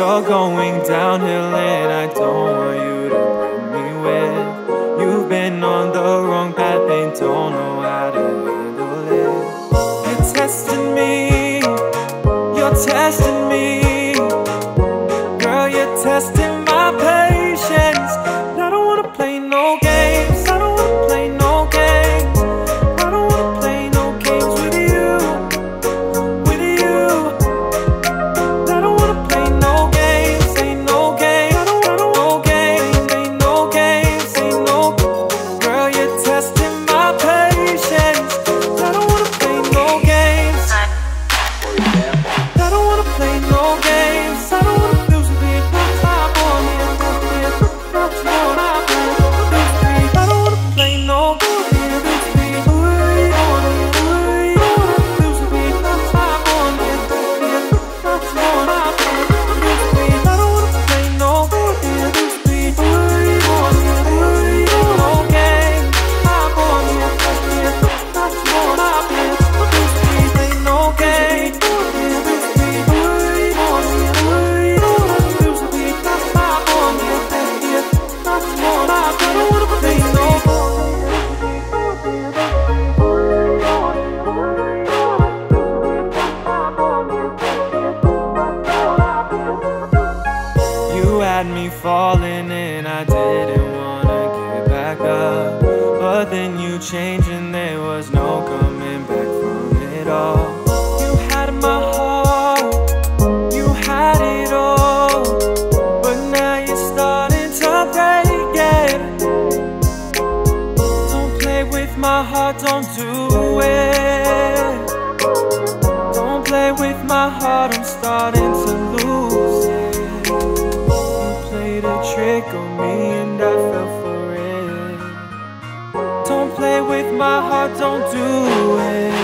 all going downhill, and I don't want you to bring me with. You've been on the wrong path and don't know how to handle it. You're testing me, you're testing me. Girl, you're testing my patience. I don't wanna play no games, falling and I didn't wanna get back up. But then you changed and there was no coming back from it all. You had my heart, you had it all. But now you're starting to break it. Don't play with my heart, don't do it. Don't play with my heart, I'm starting to lose trick on me and I fell for it. Don't play with my heart, don't do